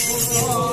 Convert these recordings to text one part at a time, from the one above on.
Oh.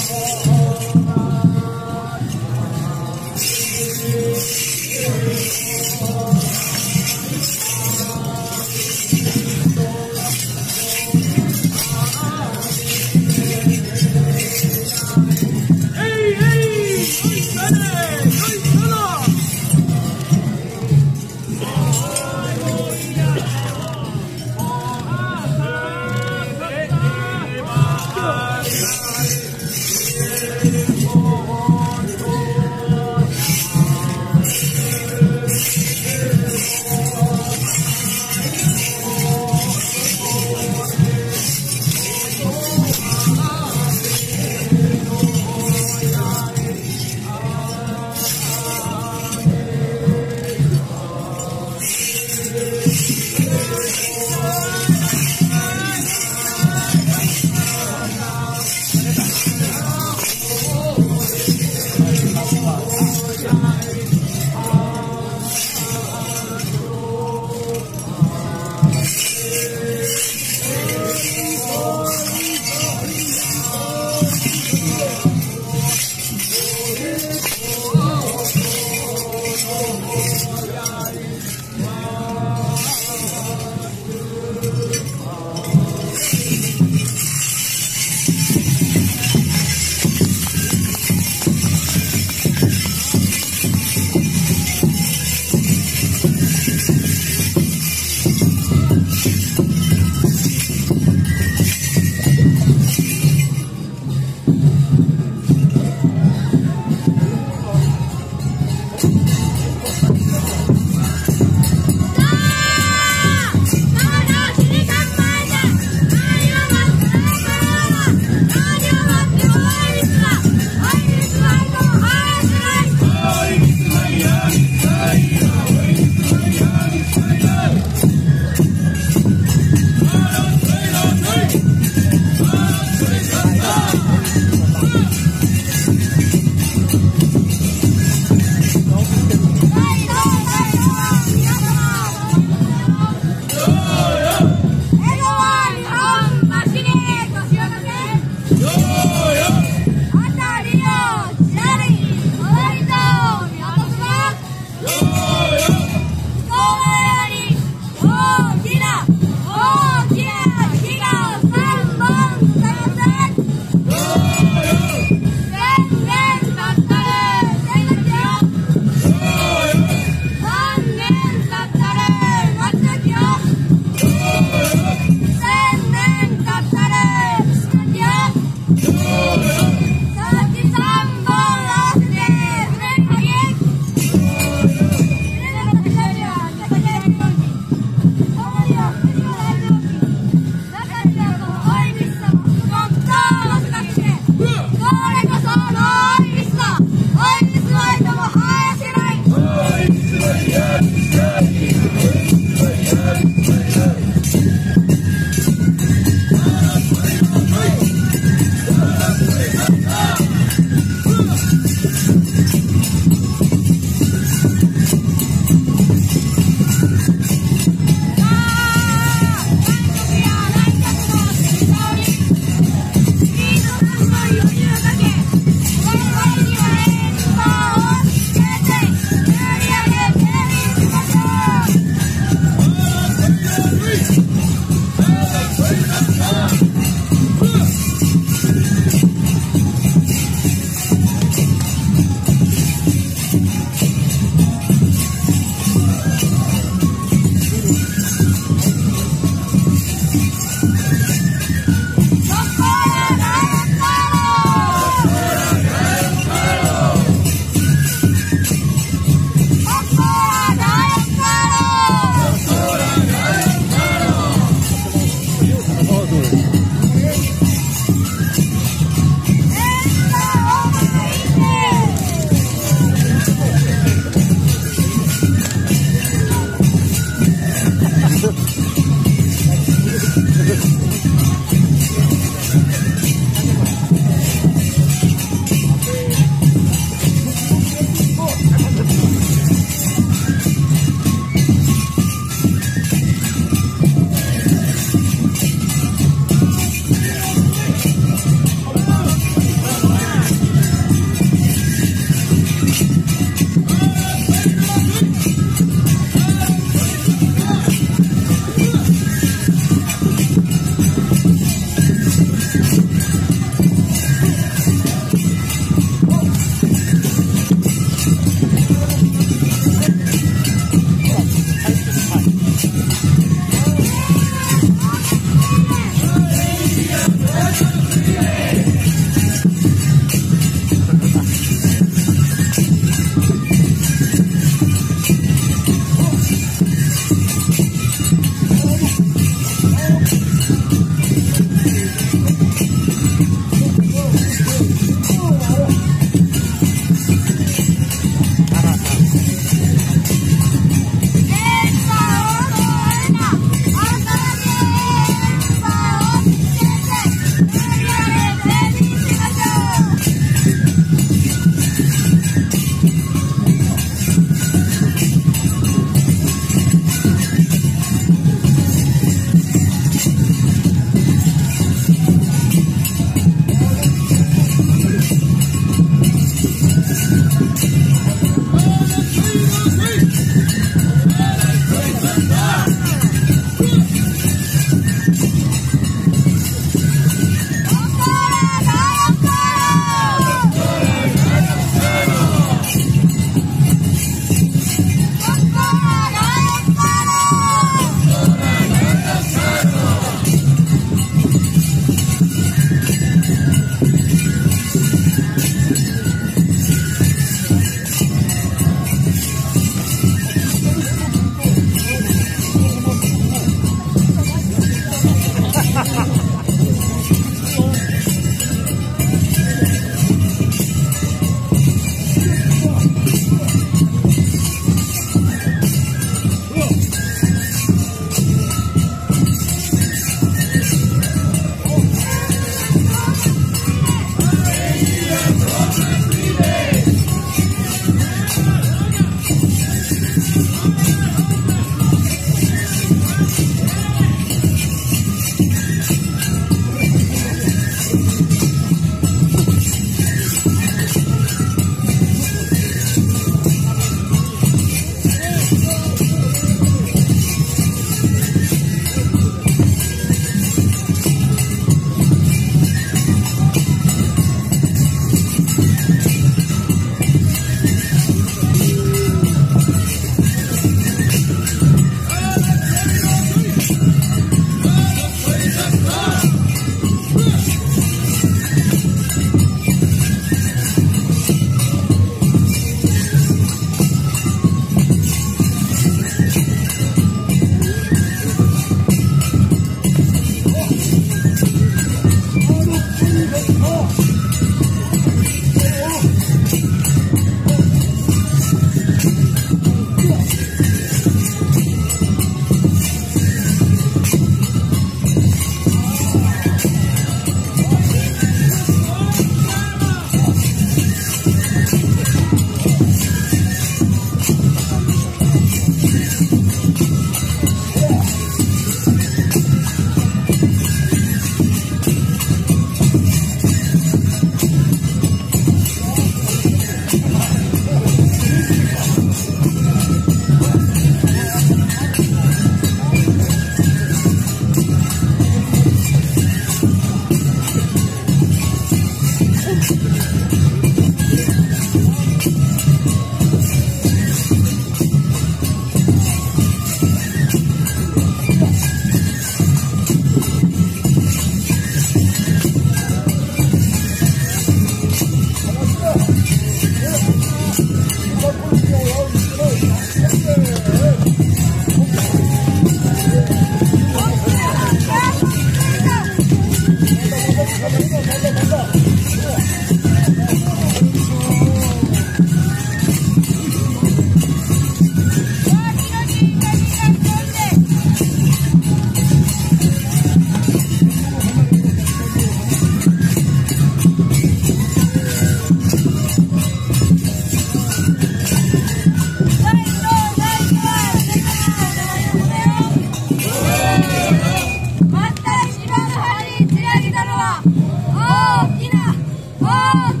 Yes!